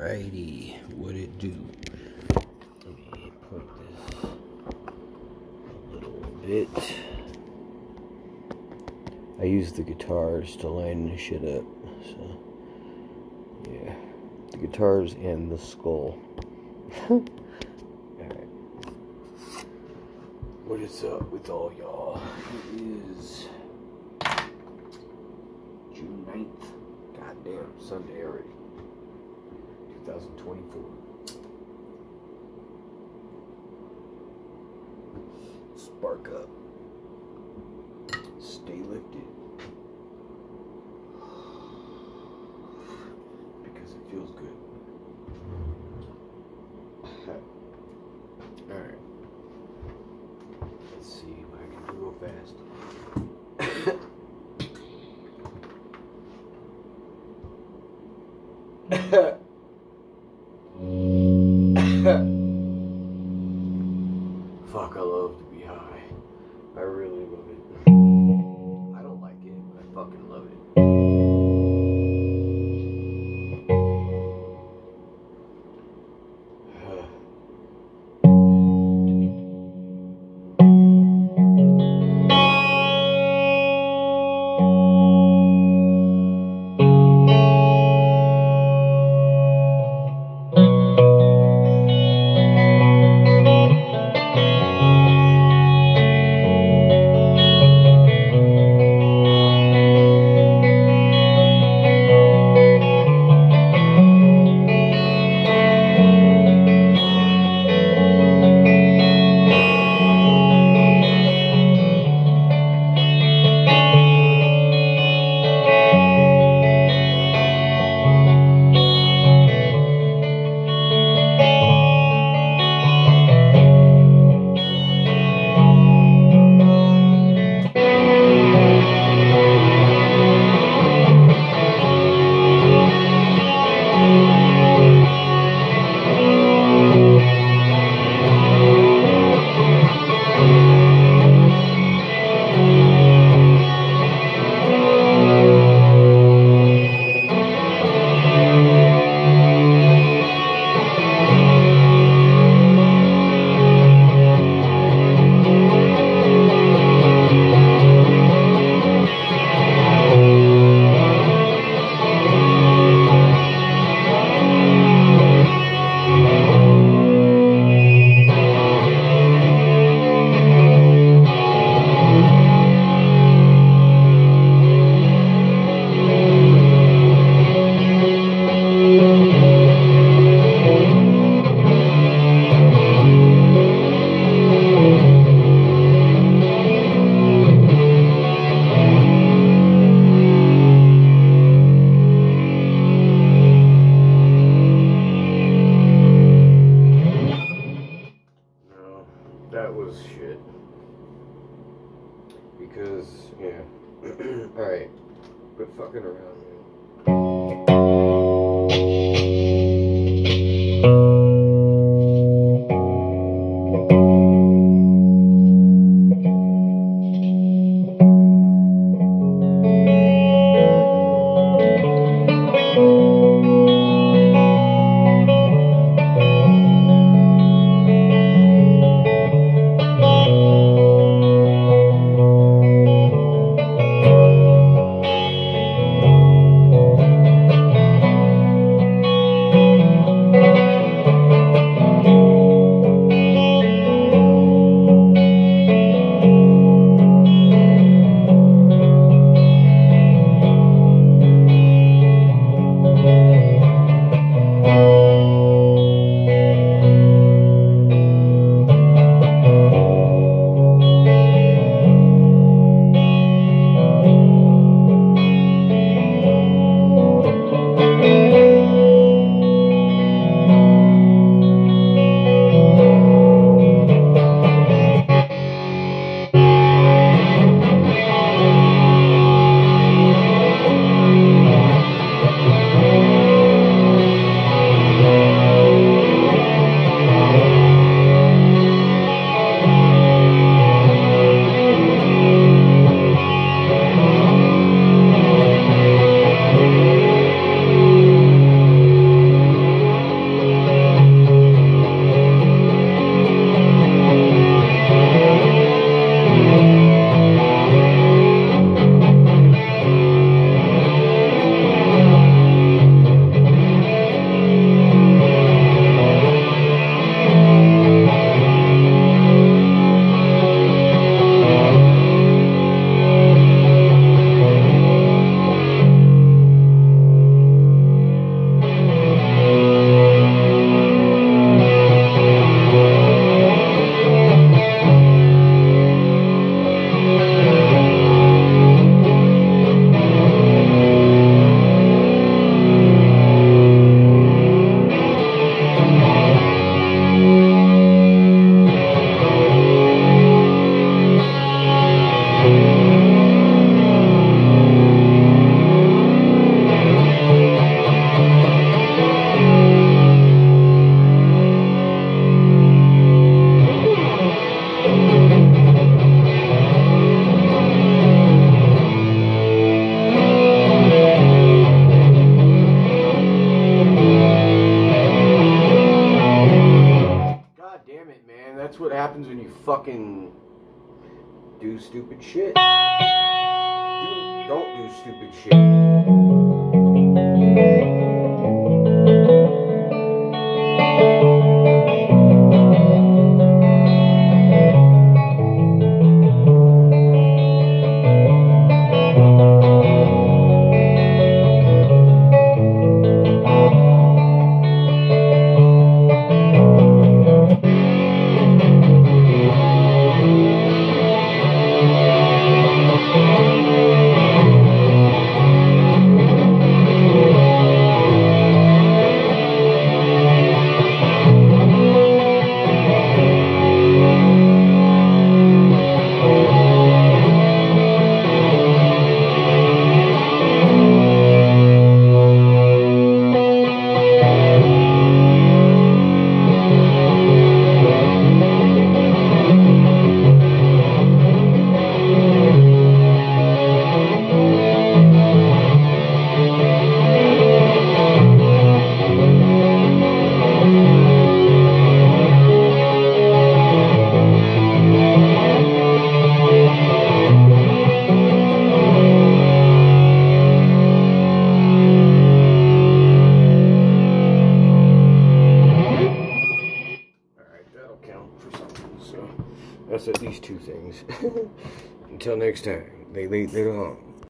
Alrighty, what it do? Let me point this a little bit. I use the guitars to line the shit up, so yeah, the guitars and the skull. Alright, what is up with all y'all? It is June 9th. Goddamn, Sunday already. 2024. Spark up. Stay lifted. Because it feels good. Alright. Let's see what I can do real fast. Fuck, Thank you. Fucking do stupid shit. Do, don't do stupid shit. Until next time, they they they long.